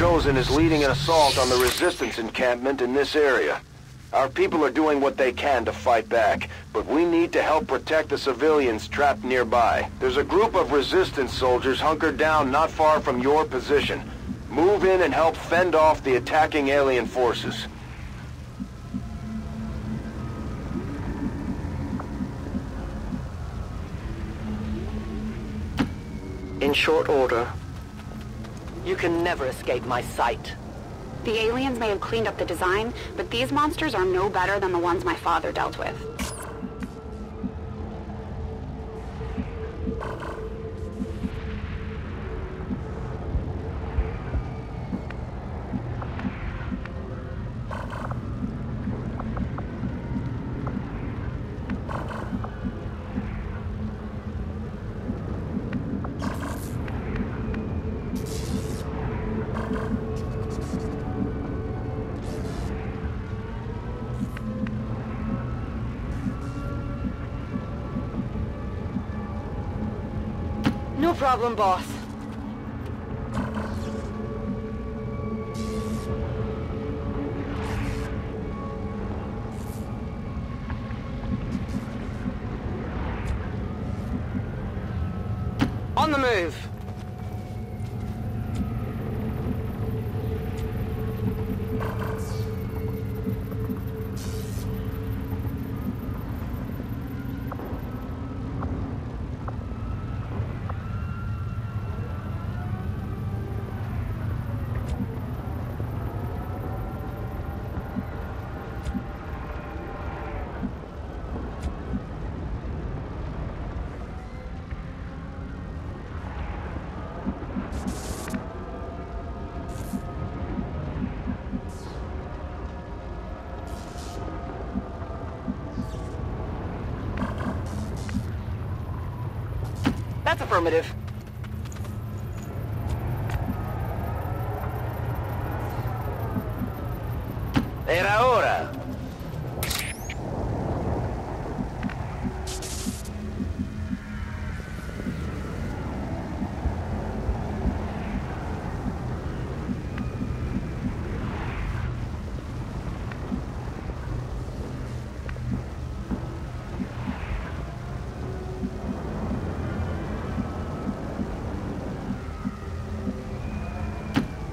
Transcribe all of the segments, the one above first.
Chosen is leading an assault on the Resistance encampment in this area. Our people are doing what they can to fight back, but we need to help protect the civilians trapped nearby. There's a group of Resistance soldiers hunkered down not far from your position. Move in and help fend off the attacking alien forces. In short order, you can never escape my sight. The aliens may have cleaned up the design, but these monsters are no better than the ones my father dealt with. Problem, boss. Affirmative.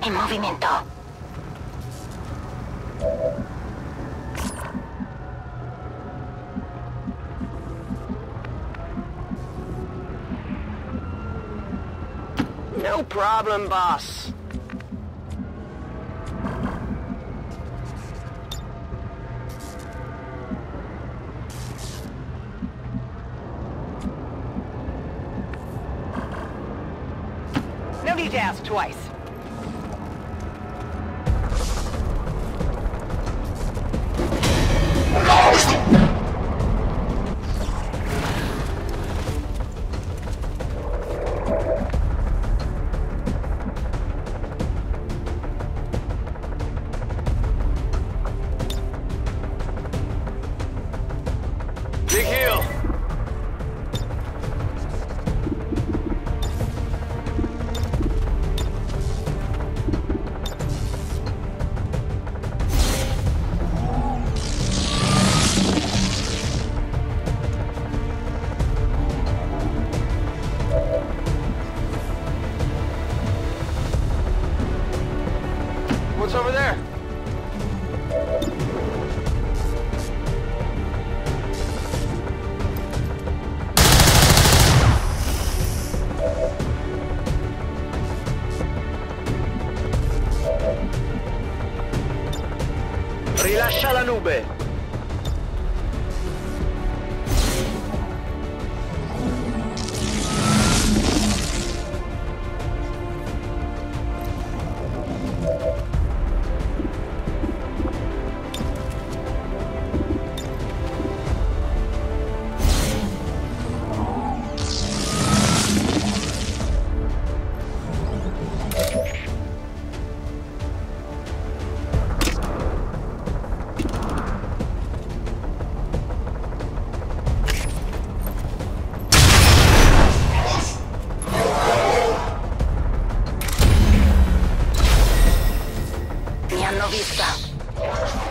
En movimiento. No problem, boss. Novista.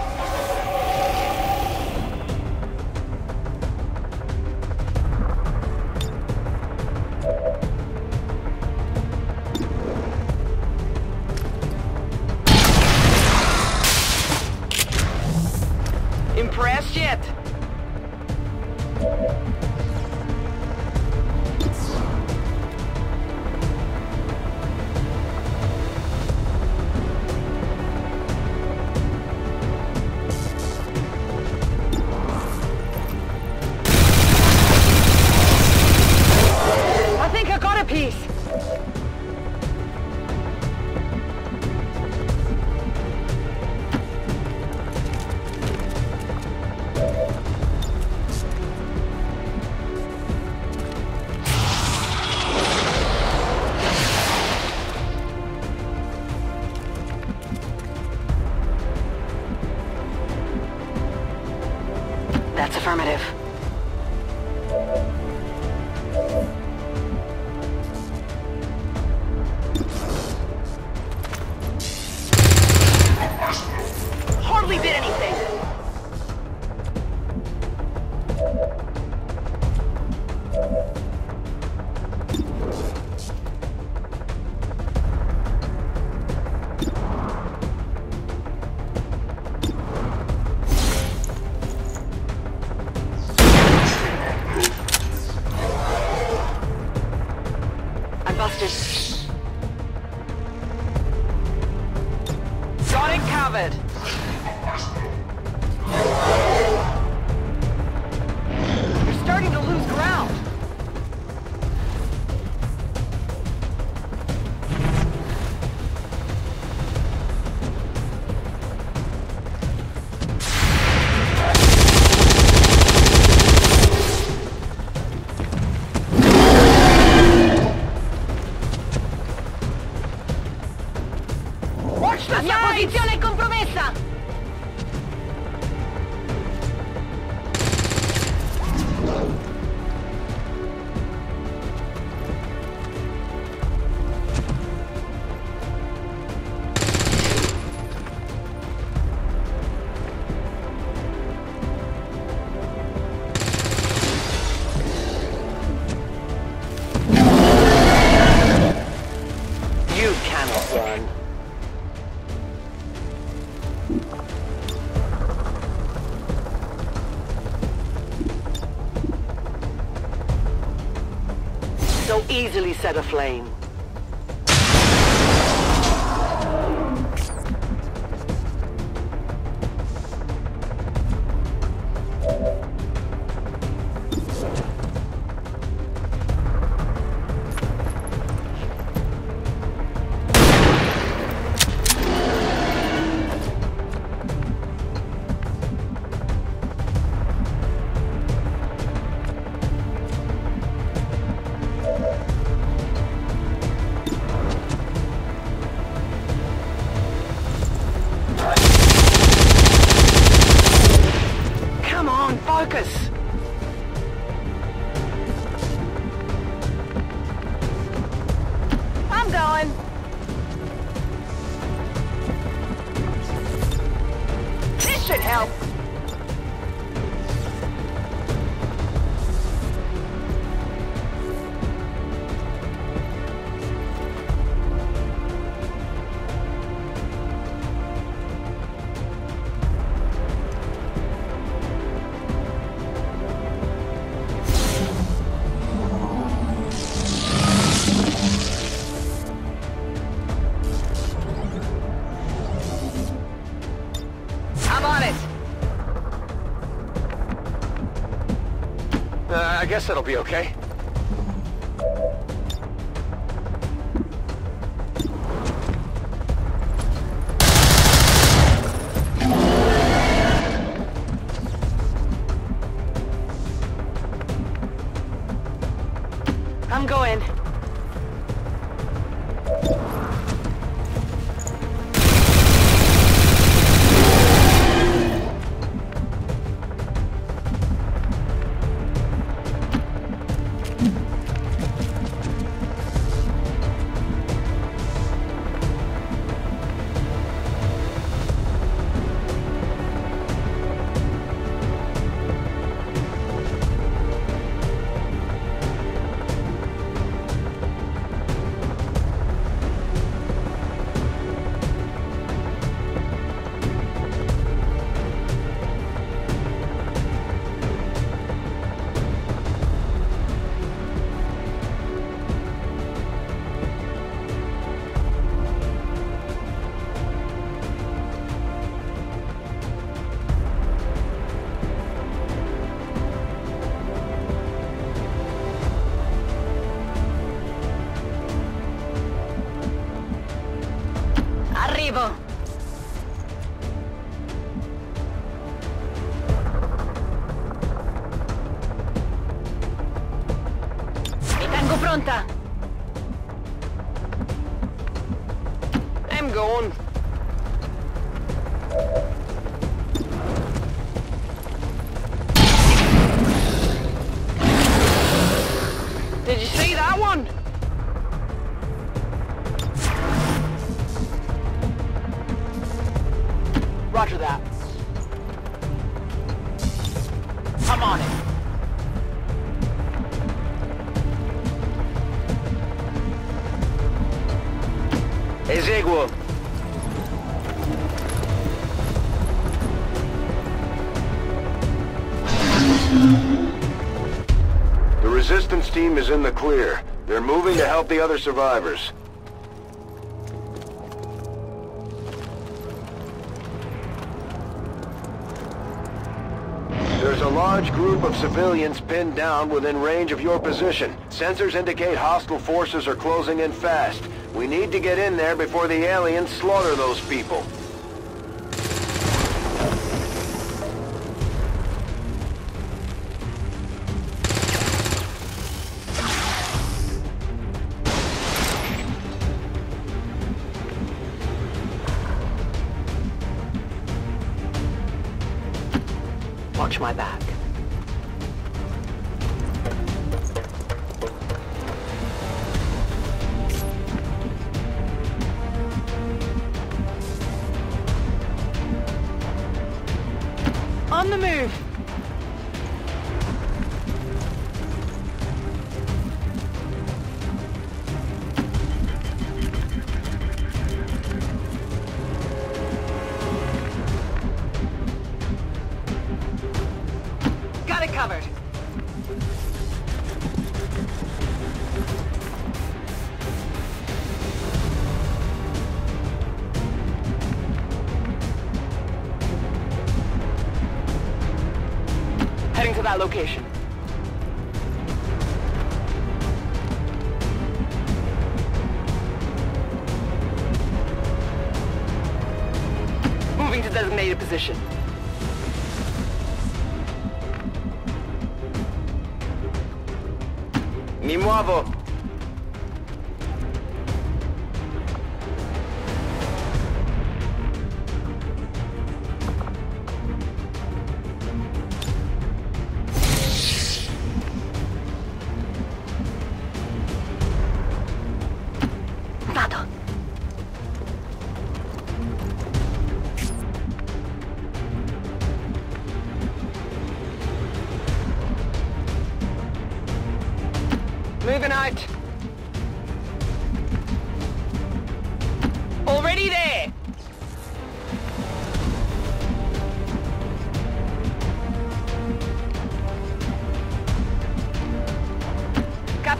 Set aflame. Guess that'll be okay. Other survivors. There's a large group of civilians pinned down within range of your position. Sensors indicate hostile forces are closing in fast. We need to get in there before the aliens slaughter those people. Location.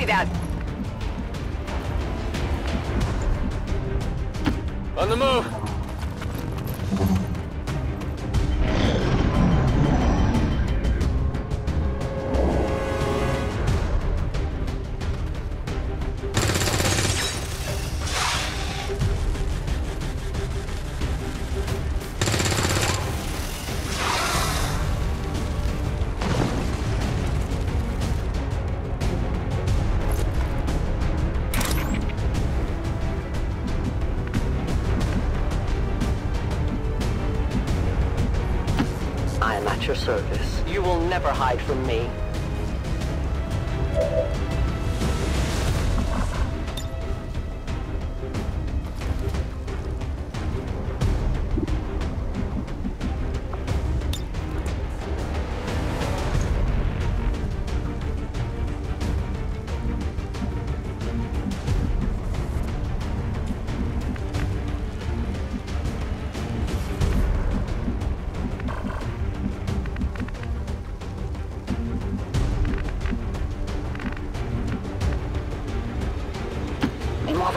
Copy that.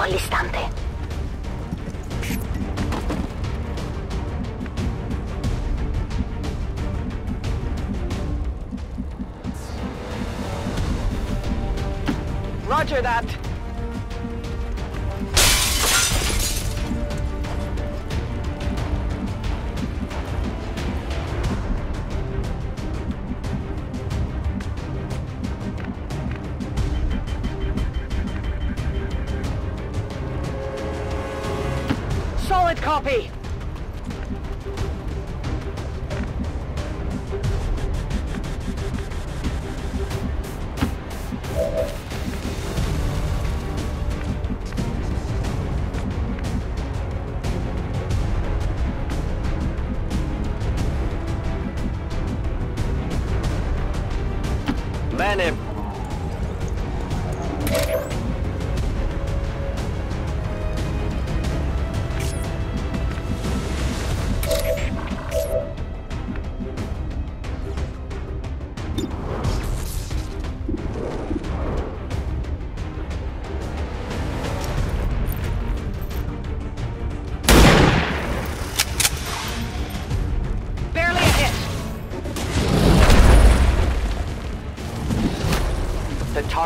All'istante. Roger that.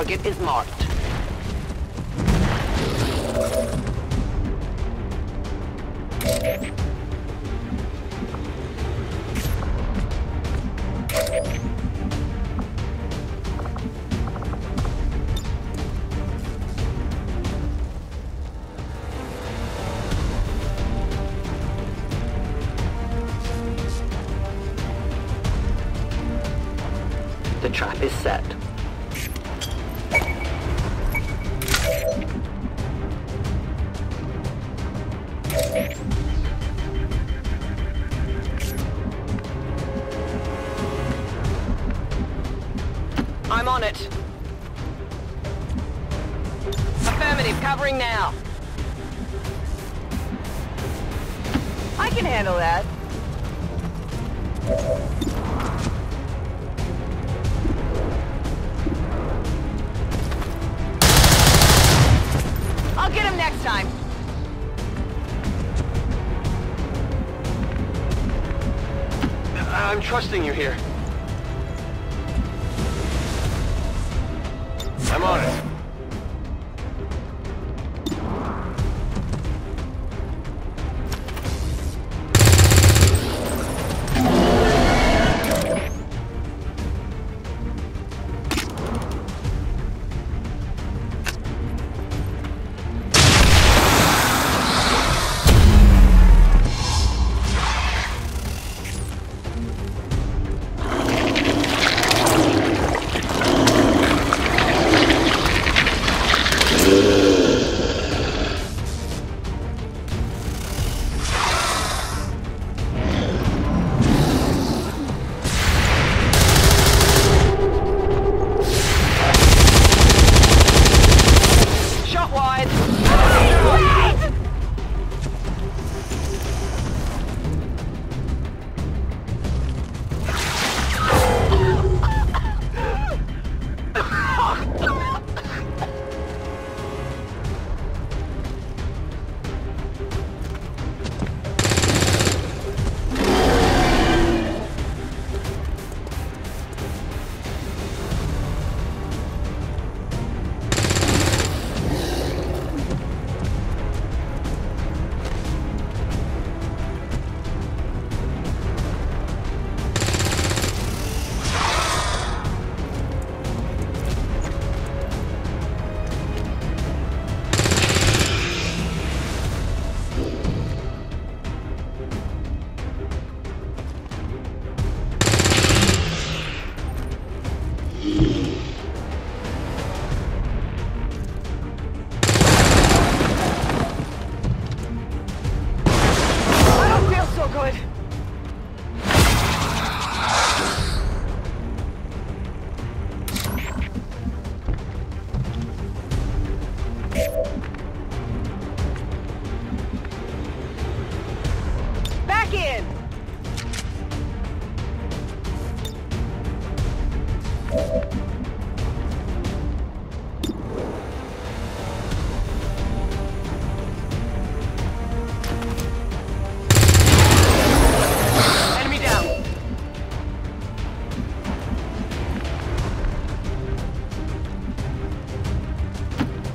Target is marked. Can handle that. I'll get him next time. I'm trusting you here. I'm on it.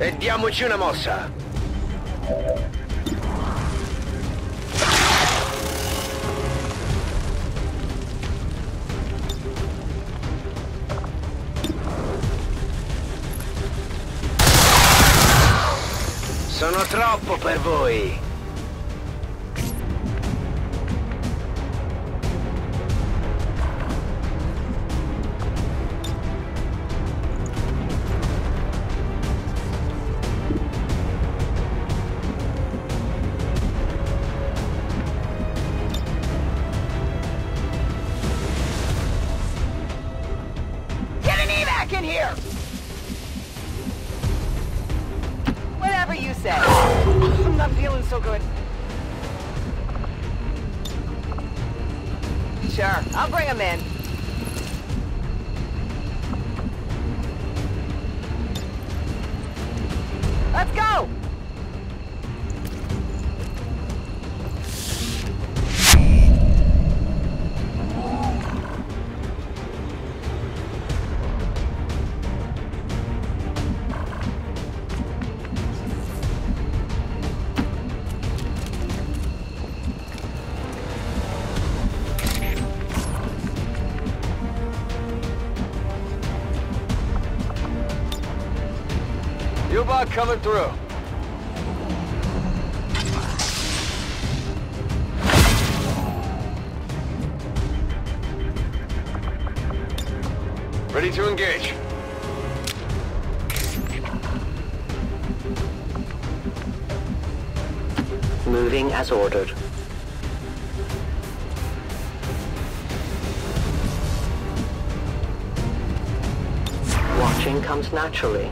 E diamoci una mossa. Sono troppo per voi. Through. Ready to engage. Moving as ordered. Watching comes naturally.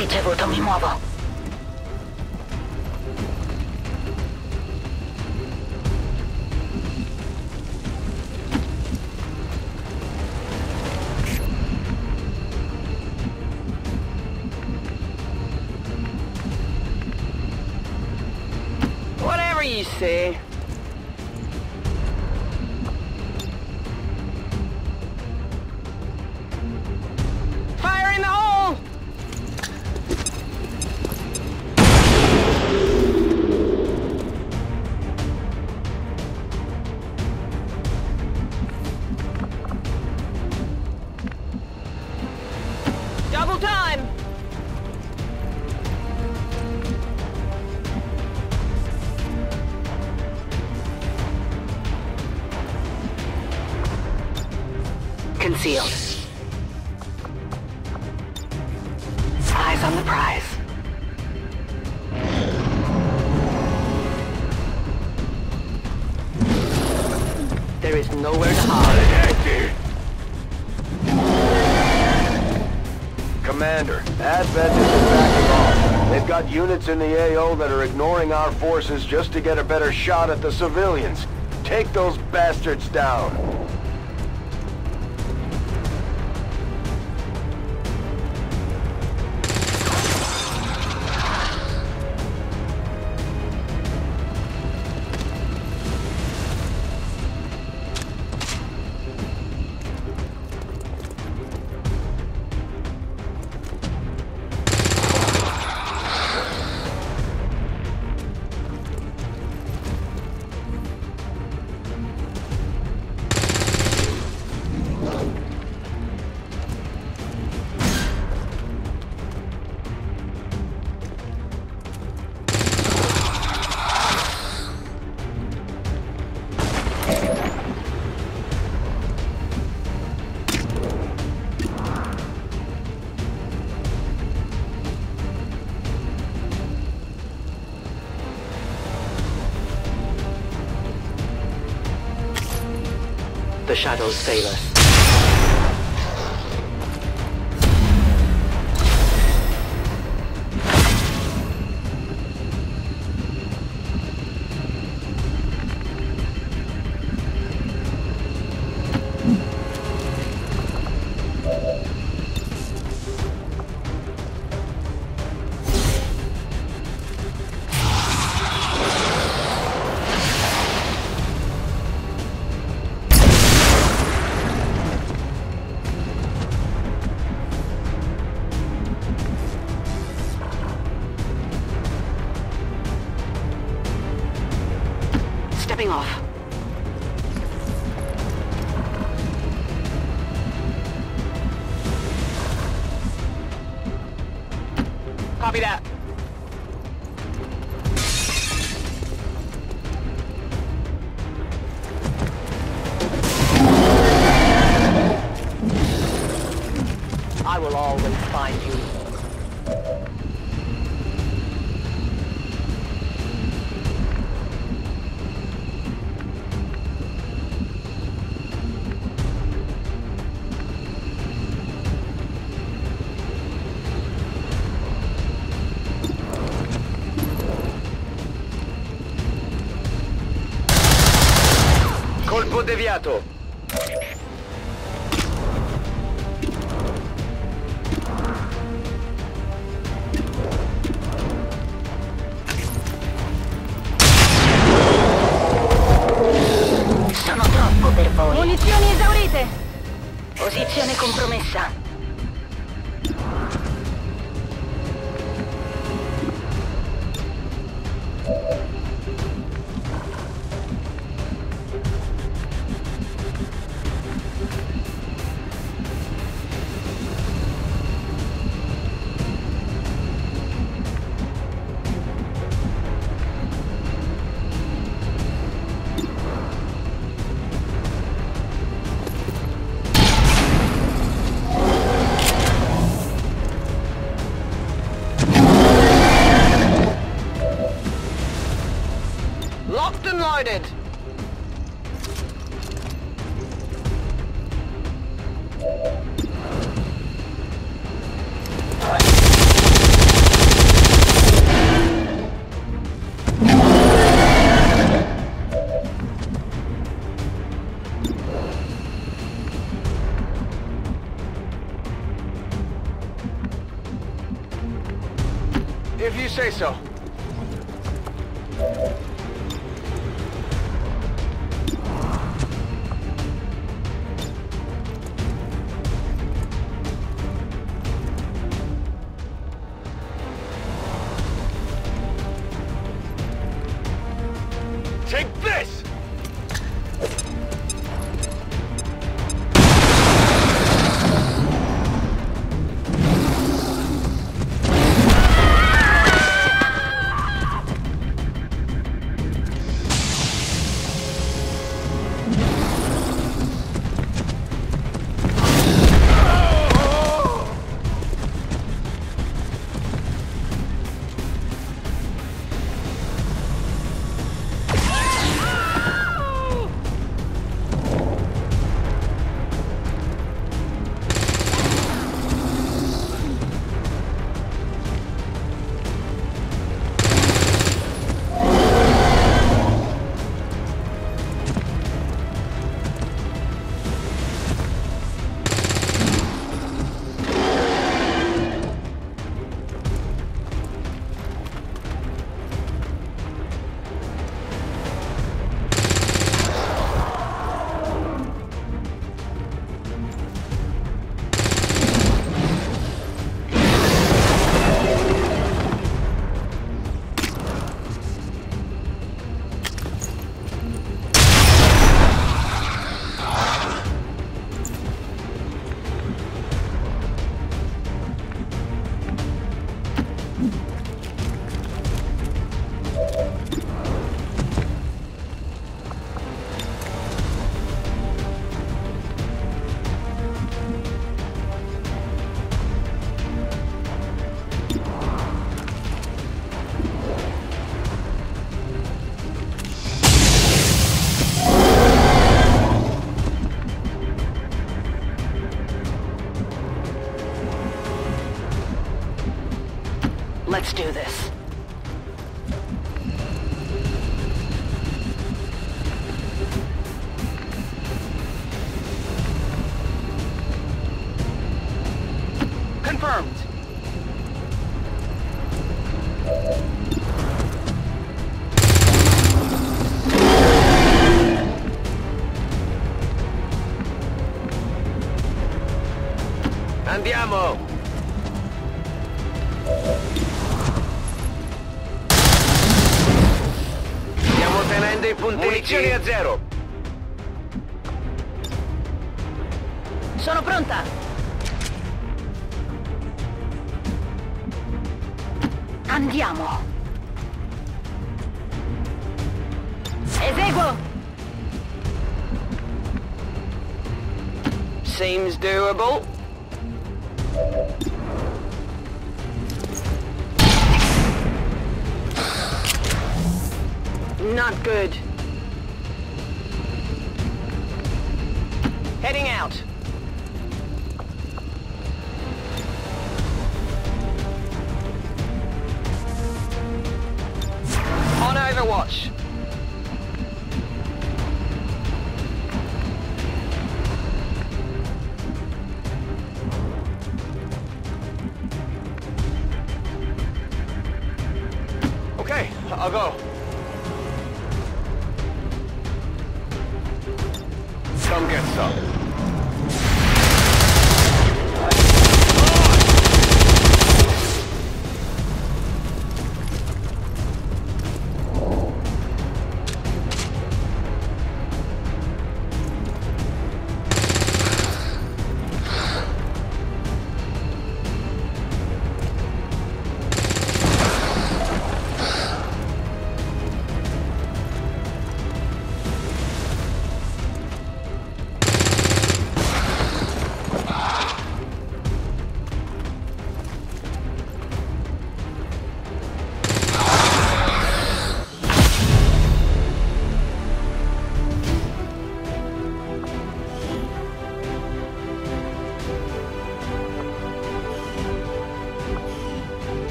Ricevuto, mi muovo. Whatever you say. In the AO that are ignoring our forces just to get a better shot at the civilians. Take those bastards down. The Copy avviato! Do this.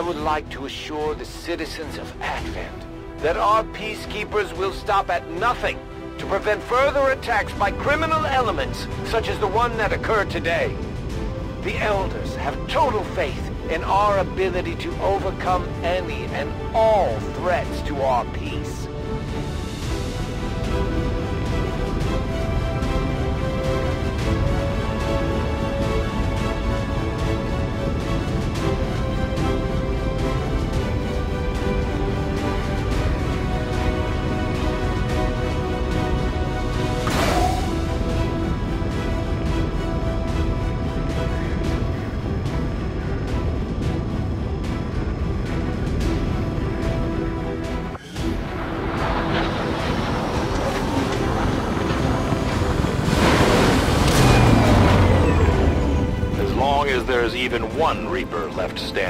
I would like to assure the citizens of Advent that our peacekeepers will stop at nothing to prevent further attacks by criminal elements such as the one that occurred today. The Elders have total faith in our ability to overcome any and all threats to our peace. Left standing,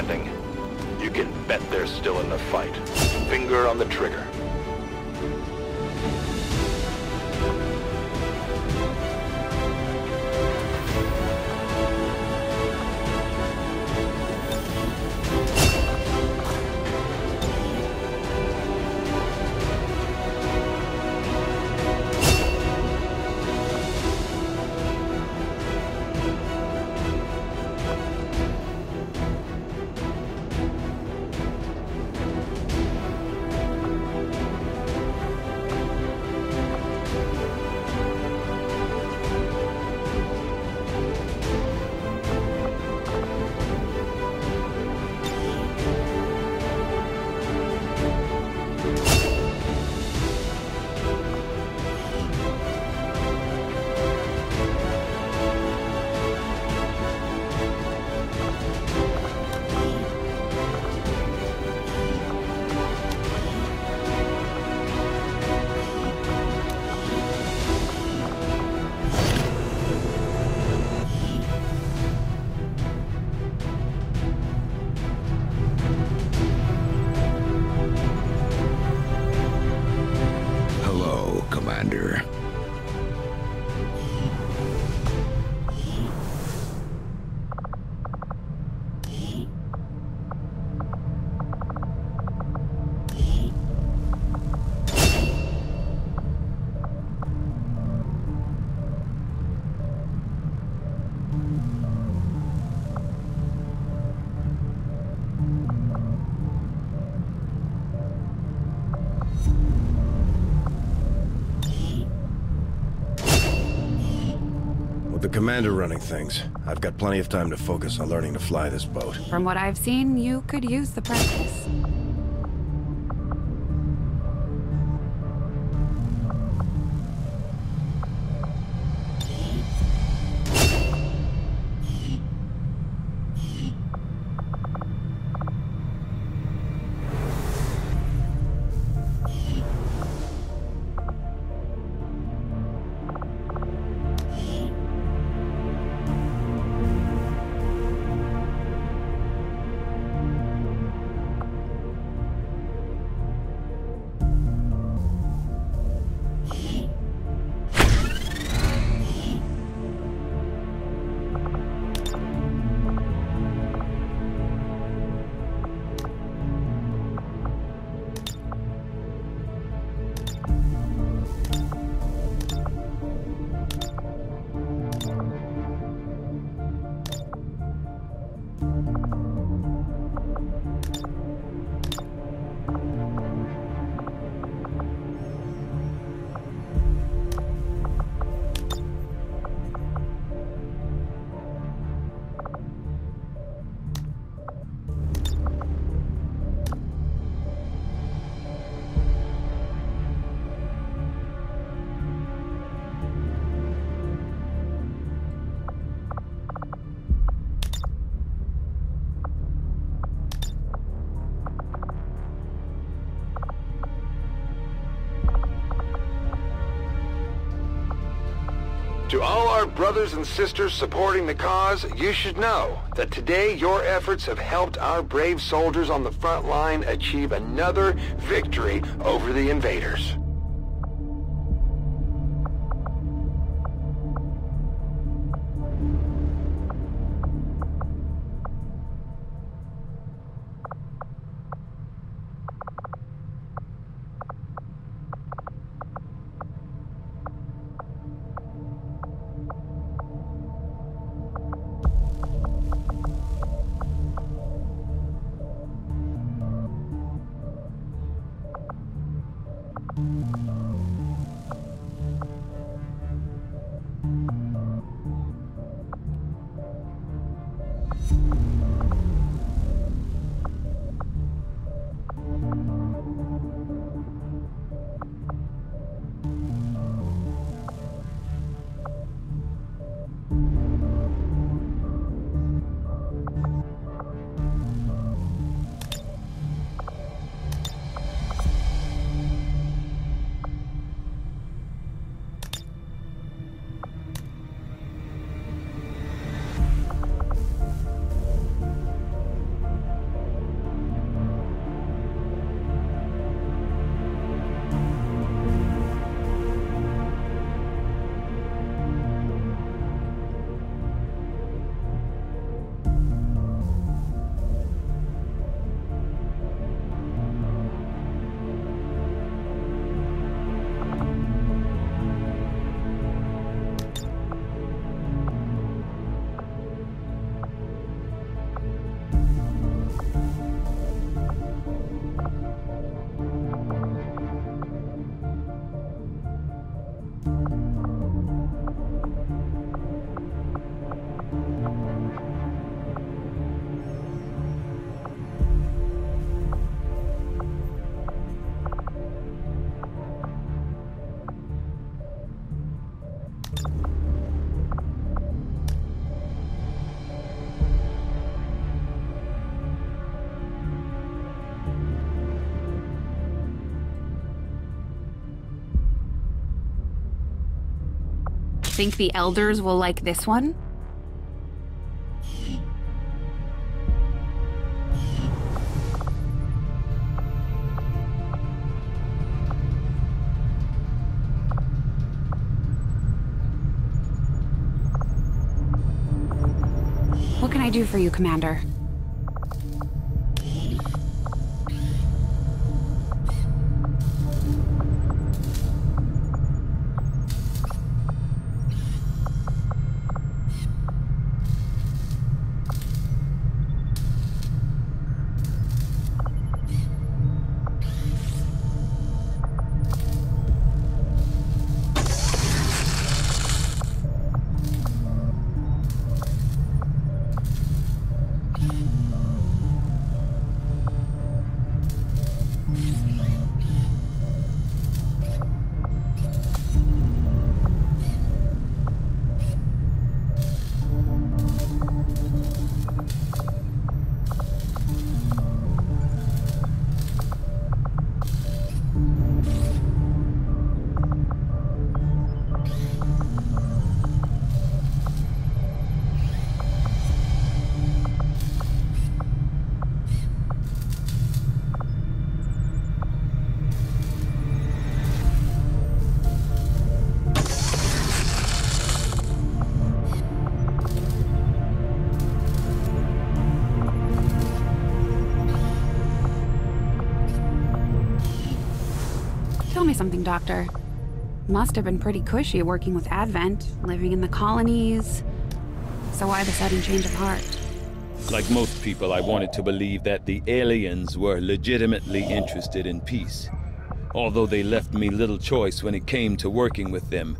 commander running things, I've got plenty of time to focus on learning to fly this boat. From what I've seen, you could use the practice. Brothers and sisters supporting the cause, you should know that today your efforts have helped our brave soldiers on the front line achieve another victory over the invaders. Think the elders will like this one? What can I do for you, Commander? Doctor. Must have been pretty cushy working with Advent, living in the colonies. So why the sudden change of heart? Like most people, I wanted to believe that the aliens were legitimately interested in peace. Although they left me little choice when it came to working with them,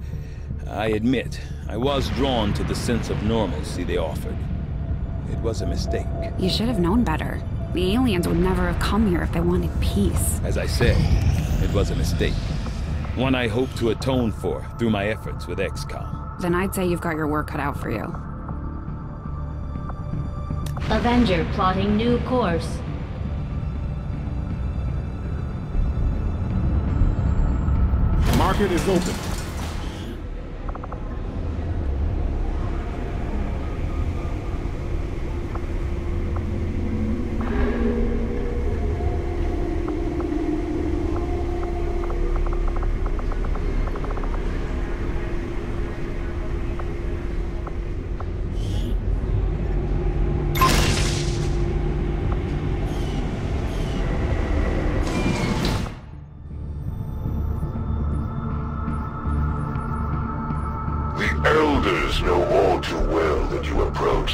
I admit, I was drawn to the sense of normalcy they offered. It was a mistake. You should have known better. The aliens would never have come here if they wanted peace. As I said, it was a mistake. One I hope to atone for through my efforts with XCOM. Then I'd say you've got your work cut out for you. Avenger plotting new course. Market is open.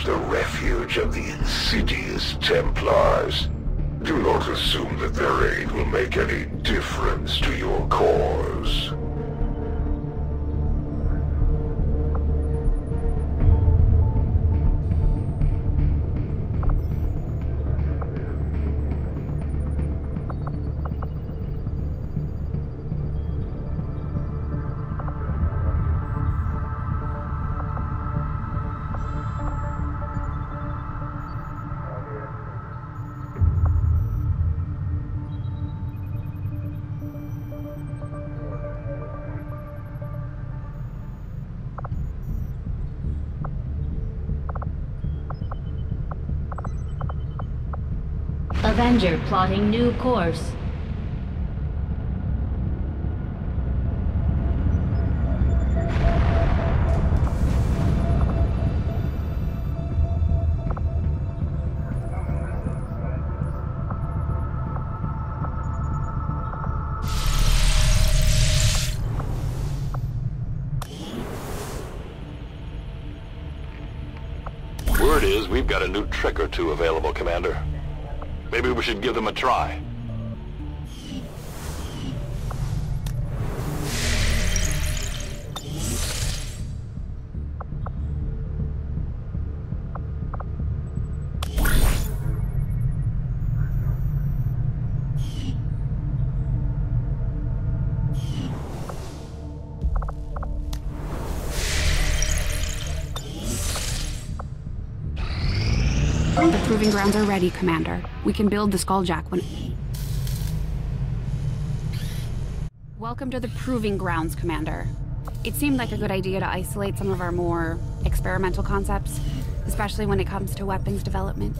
The refuge of the insidious Templars. Do not assume that their aid will make any difference to your cause. Avenger plotting new course. Word is we've got a new trick or two available, Commander. Maybe we should give them a try. Grounds are ready, Commander. We can build the Skulljack when... Welcome to the Proving Grounds, Commander. It seemed like a good idea to isolate some of our more experimental concepts, especially when it comes to weapons development.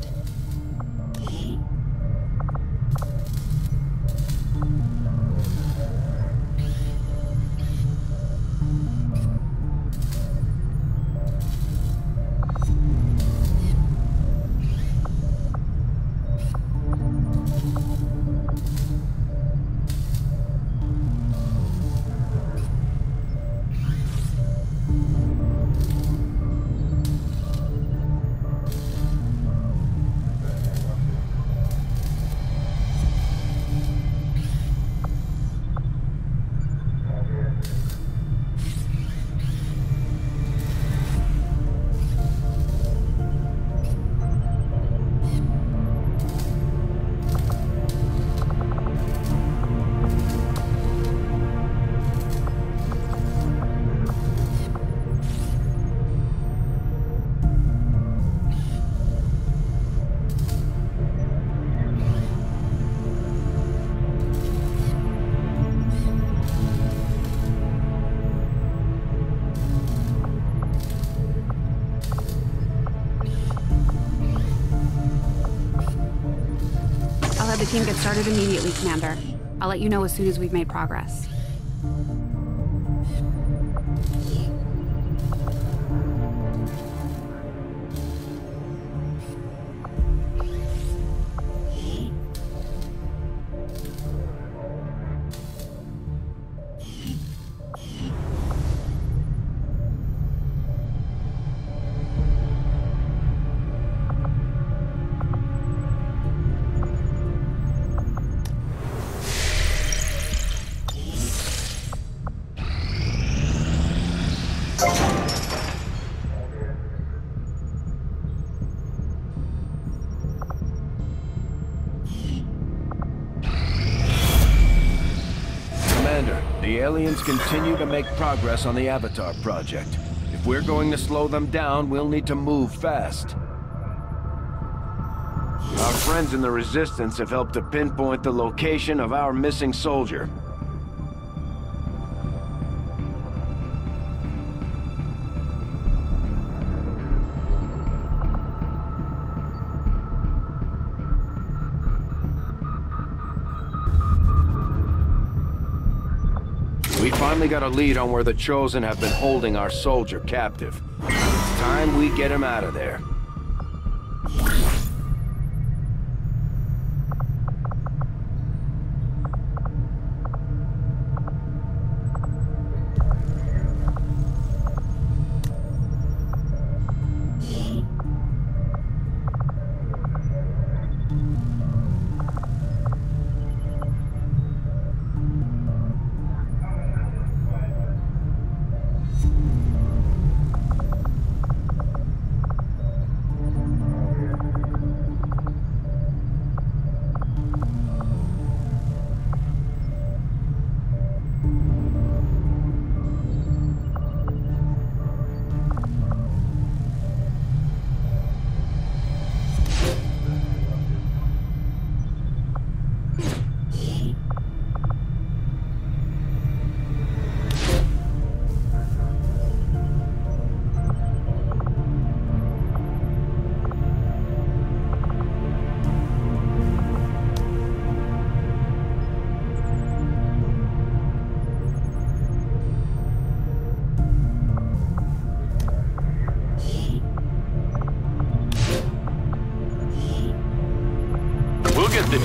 Team get started immediately, Commander. I'll let you know as soon as we've made progress. Continue to make progress on the Avatar project. If we're going to slow them down, we'll need to move fast. Our friends in the Resistance have helped to pinpoint the location of our missing soldier. Finally got a lead on where the Chosen have been holding our soldier captive. It's time we get him out of there.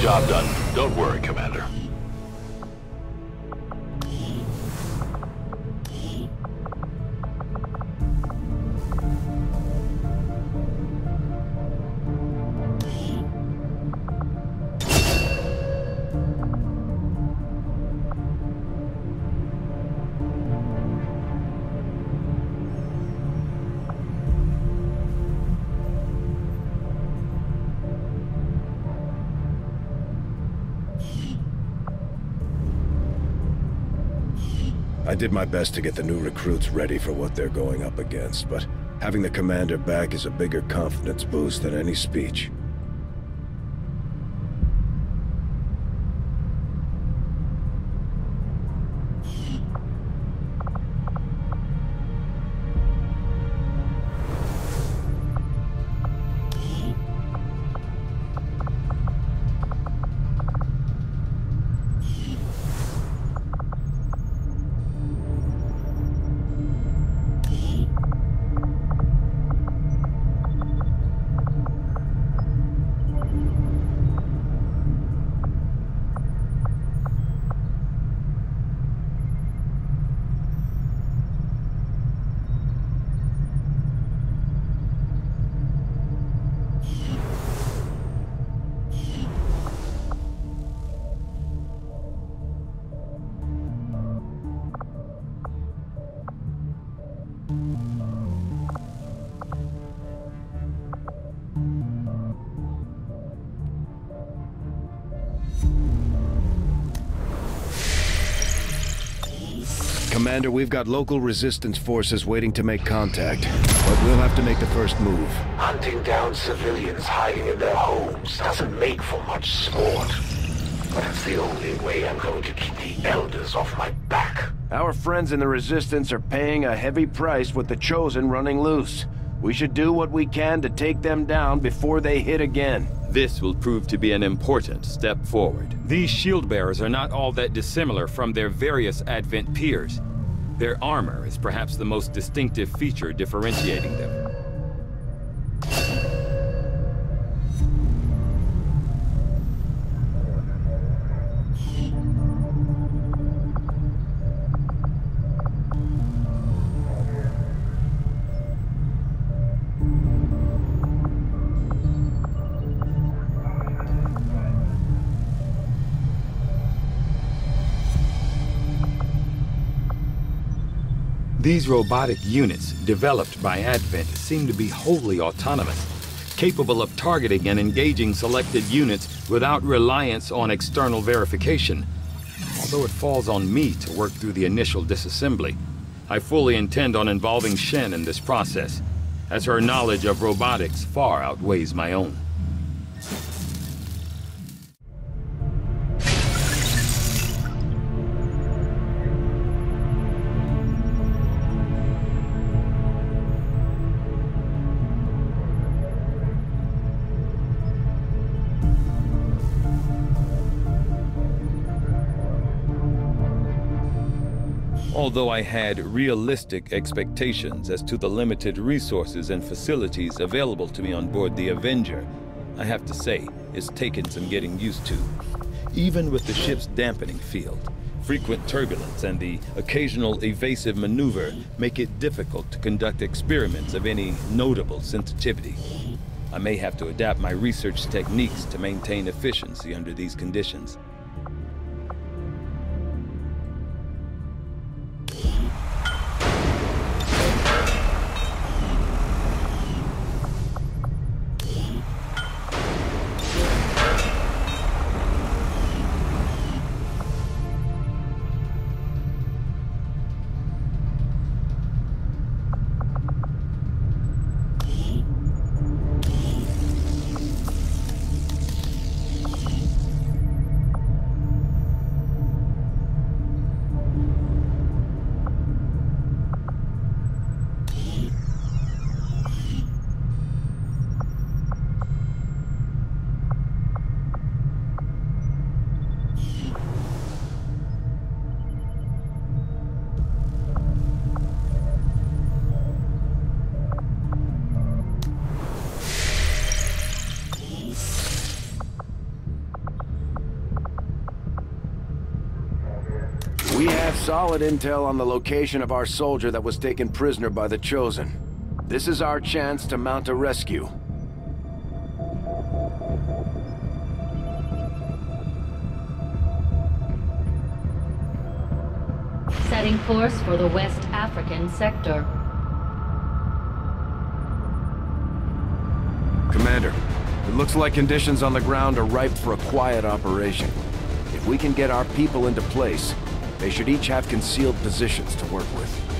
Job done. Don't worry, Commander. Did my best to get the new recruits ready for what they're going up against, but having the commander back is a bigger confidence boost than any speech. Commander, we've got local resistance forces waiting to make contact, but we'll have to make the first move. Hunting down civilians hiding in their homes doesn't make for much sport. But it's the only way I'm going to keep the Elders off my back. Our friends in the Resistance are paying a heavy price with the Chosen running loose. We should do what we can to take them down before they hit again. This will prove to be an important step forward. These shield bearers are not all that dissimilar from their various Advent peers. Their armor is perhaps the most distinctive feature differentiating them. These robotic units, developed by Advent, seem to be wholly autonomous, capable of targeting and engaging selected units without reliance on external verification. Although it falls on me to work through the initial disassembly, I fully intend on involving Shen in this process, as her knowledge of robotics far outweighs my own. Although I had realistic expectations as to the limited resources and facilities available to me on board the Avenger, I have to say, it's taken some getting used to. Even with the ship's dampening field, frequent turbulence and the occasional evasive maneuver make it difficult to conduct experiments of any notable sensitivity. I may have to adapt my research techniques to maintain efficiency under these conditions. Solid intel on the location of our soldier that was taken prisoner by the Chosen. This is our chance to mount a rescue. Setting course for the West African sector. Commander, it looks like conditions on the ground are ripe for a quiet operation. If we can get our people into place, they should each have concealed positions to work with.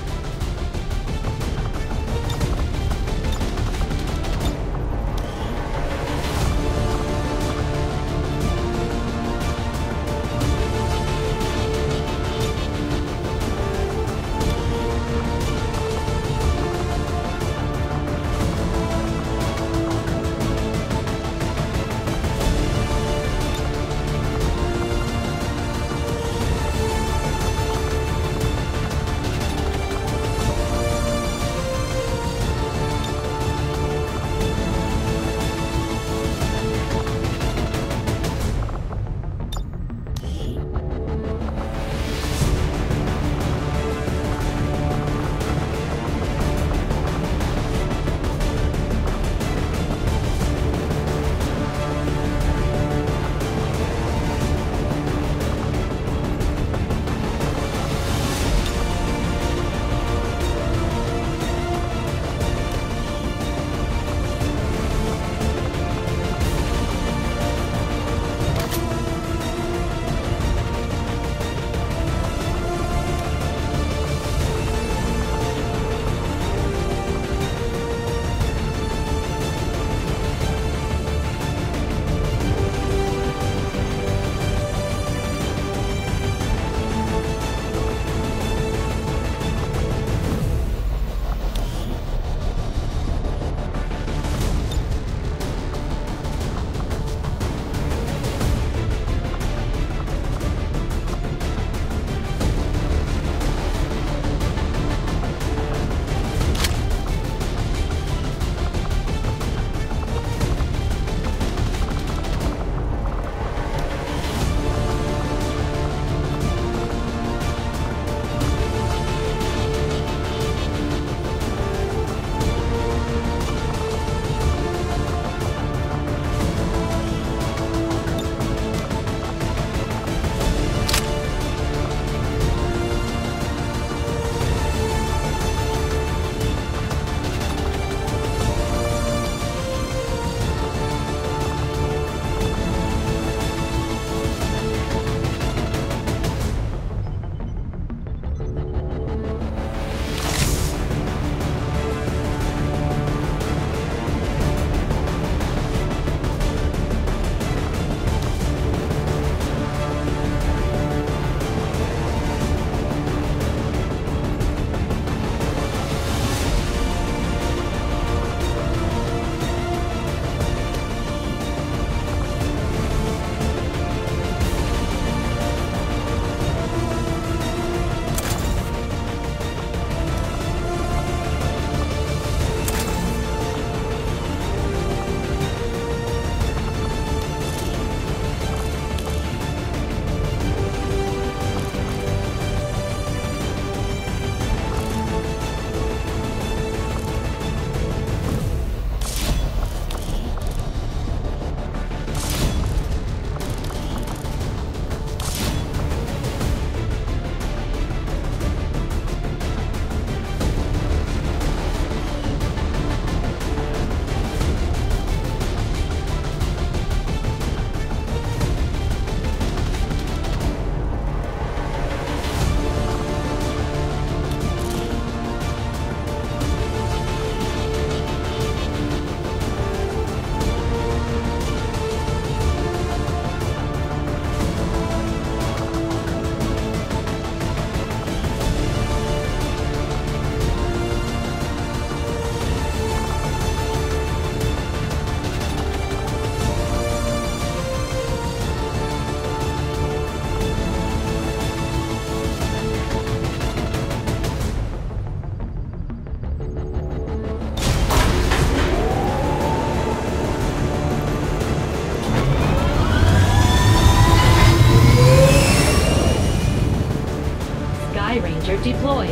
Deployed.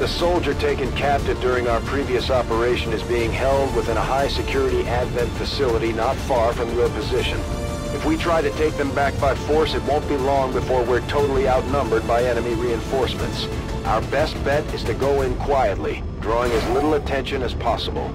The soldier taken captive during our previous operation is being held within a high-security Advent facility not far from your position. If we try to take them back by force, it won't be long before we're totally outnumbered by enemy reinforcements. Our best bet is to go in quietly, drawing as little attention as possible.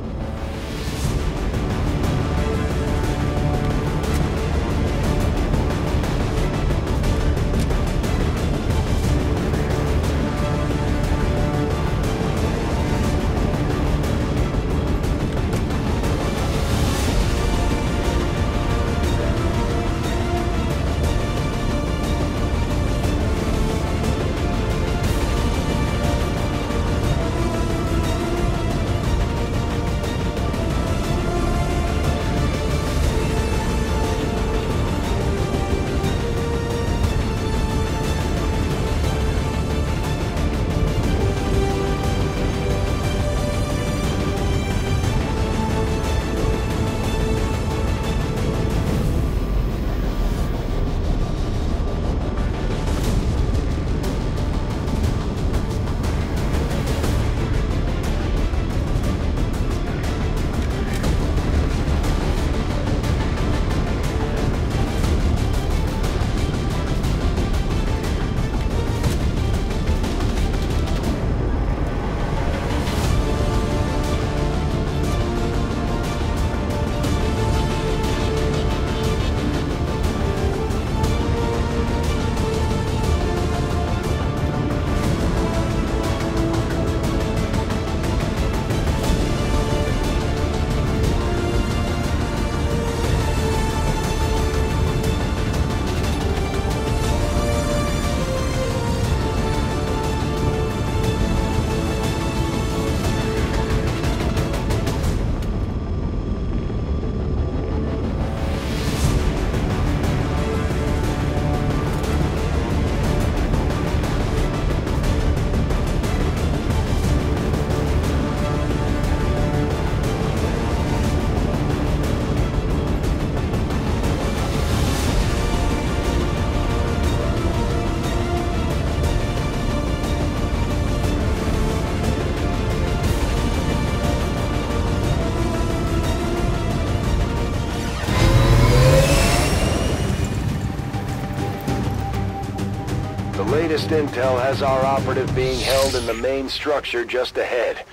Latest intel has our operative being held in the main structure just ahead.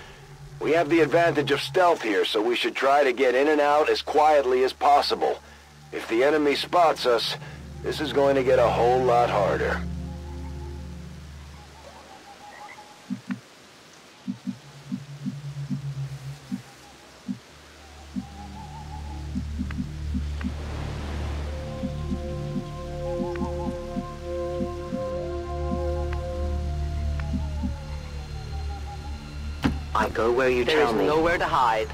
We have the advantage of stealth here, so we should try to get in and out as quietly as possible. If the enemy spots us, this is going to get a whole lot harder. Go where you there tell me. There is nowhere to hide.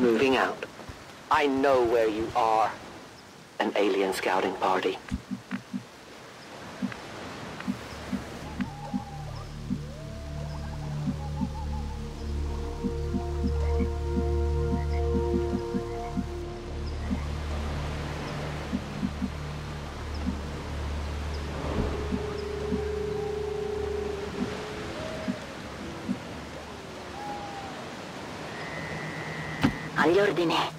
Moving out. I know where you are. An alien scouting party. Agli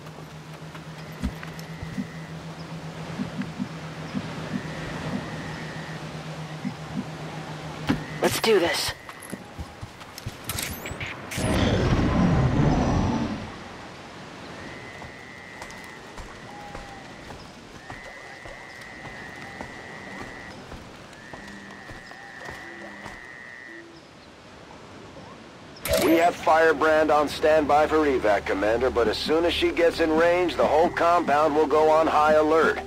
do this. We have Firebrand on standby for evac, Commander, but as soon as she gets in range, the whole compound will go on high alert.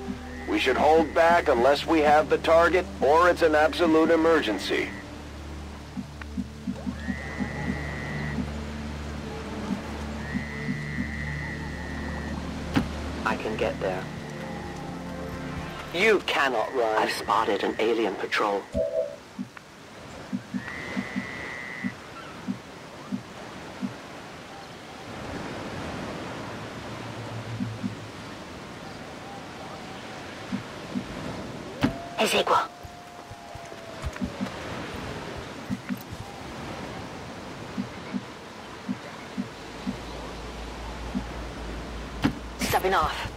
We should hold back unless we have the target, or it's an absolute emergency. Get there. You cannot run. I've spotted an alien patrol. Eseguo. Stepping off.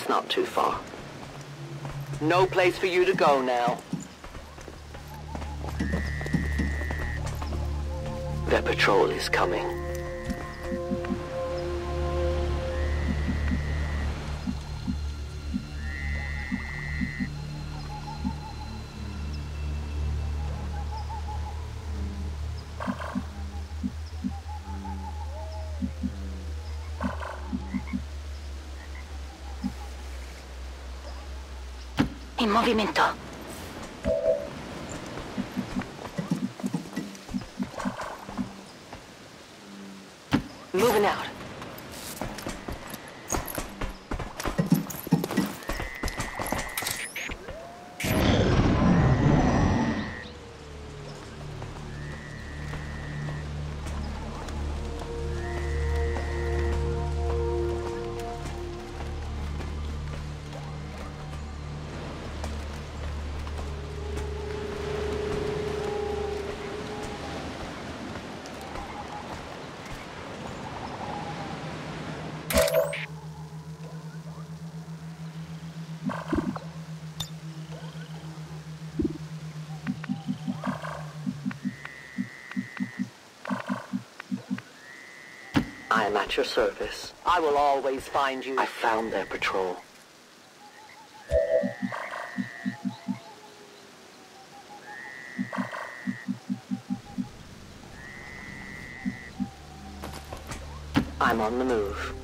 It's not too far. No place for you to go now. Their patrol is coming. In am at your service. I will always find you. I found their patrol. I'm on the move.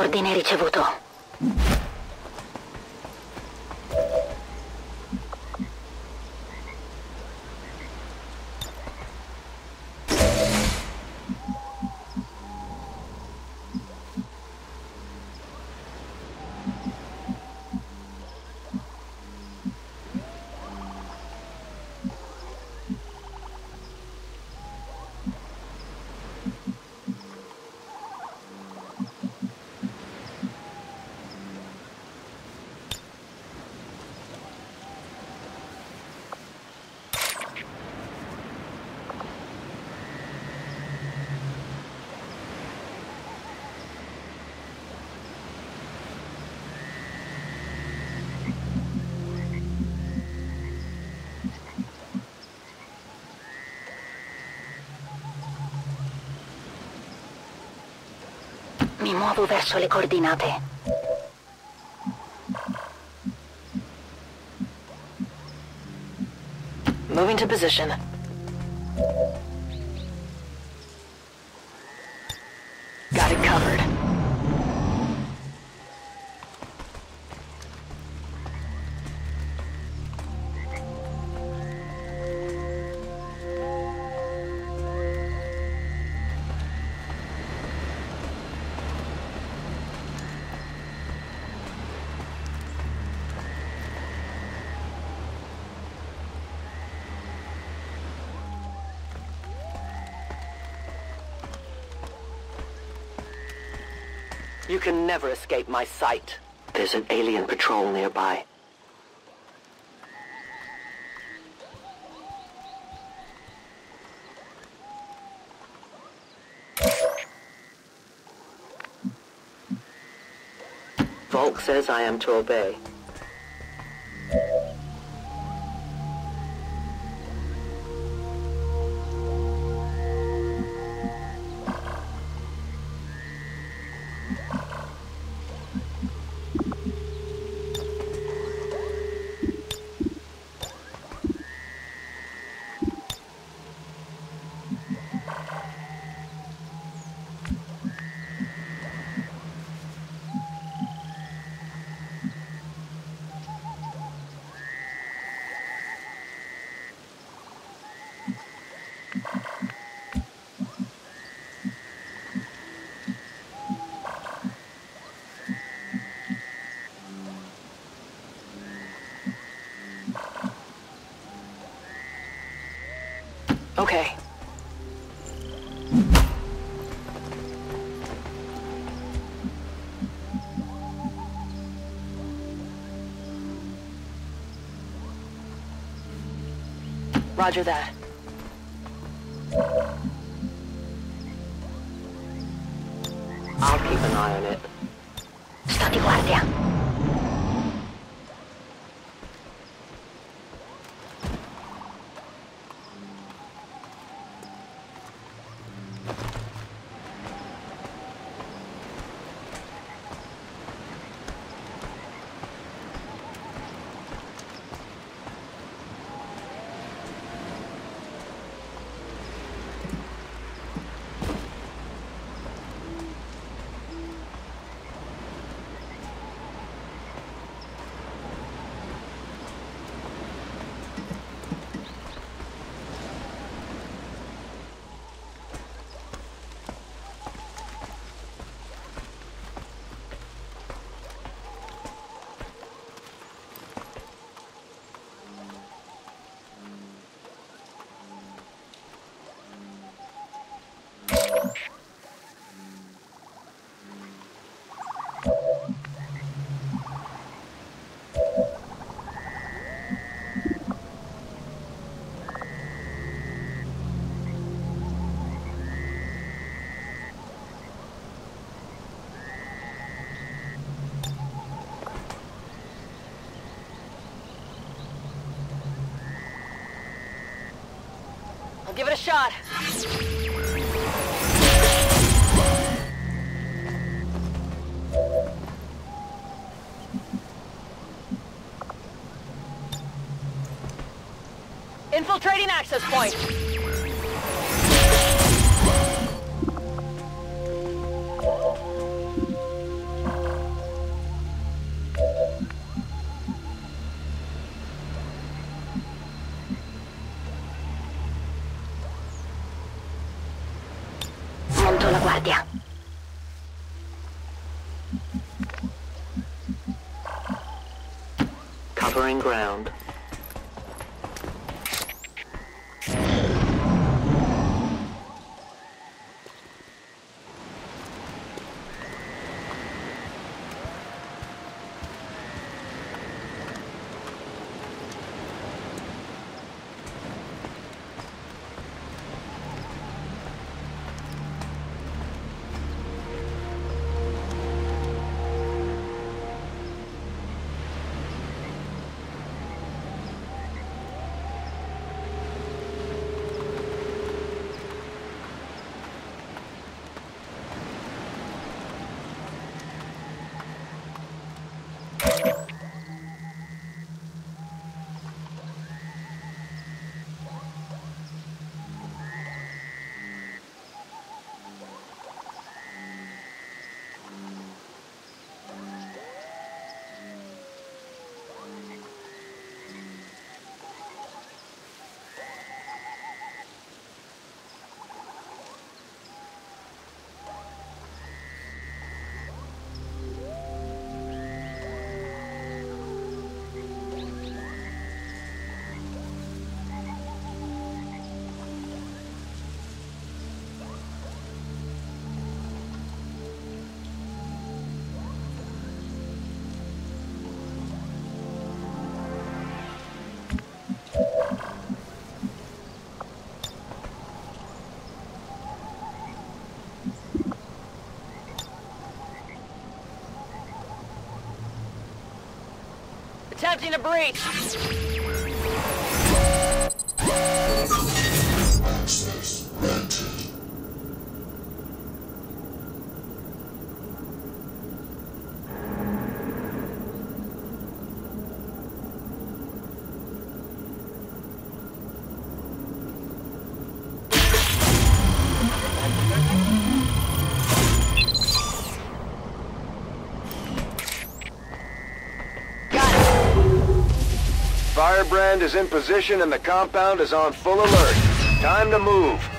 Ordine ricevuto. Mi muovo verso le coordinate. Moving to position. You can never escape my sight. There's an alien patrol nearby. Volk says I am to obey. Roger that. Shot. Infiltrating access point. Attempting to breach. Firebrand is in position and the compound is on full alert. Time to move.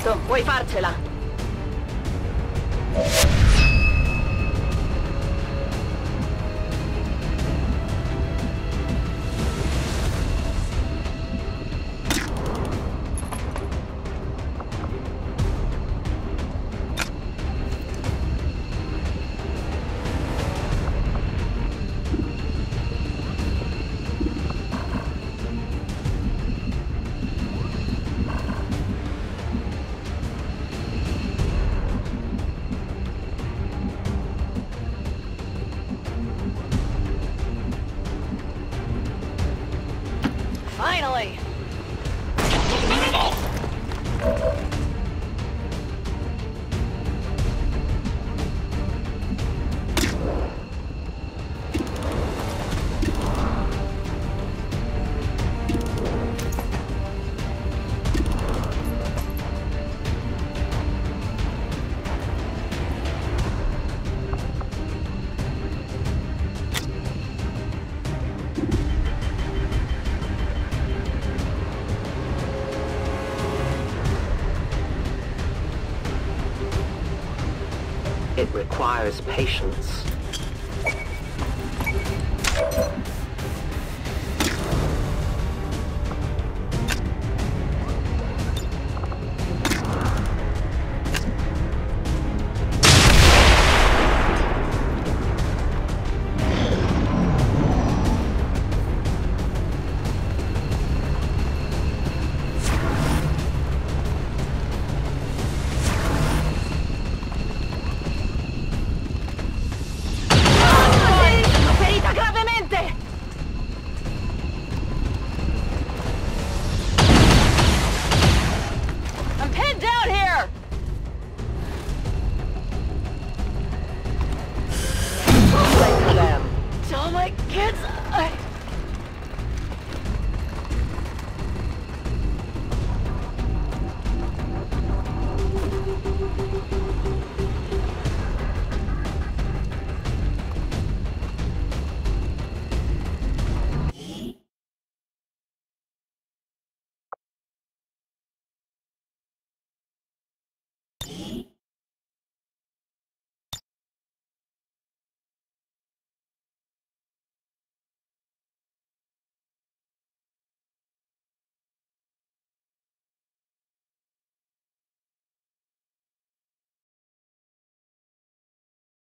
Certo, fatto, puoi farcela. Requires patience.